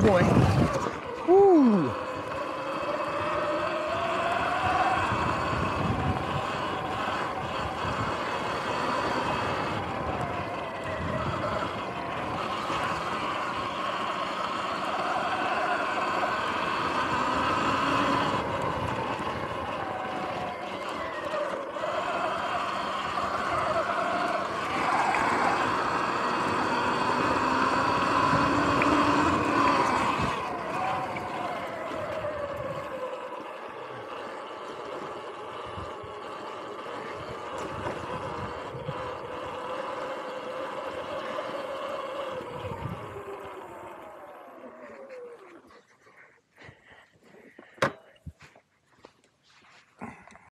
boy.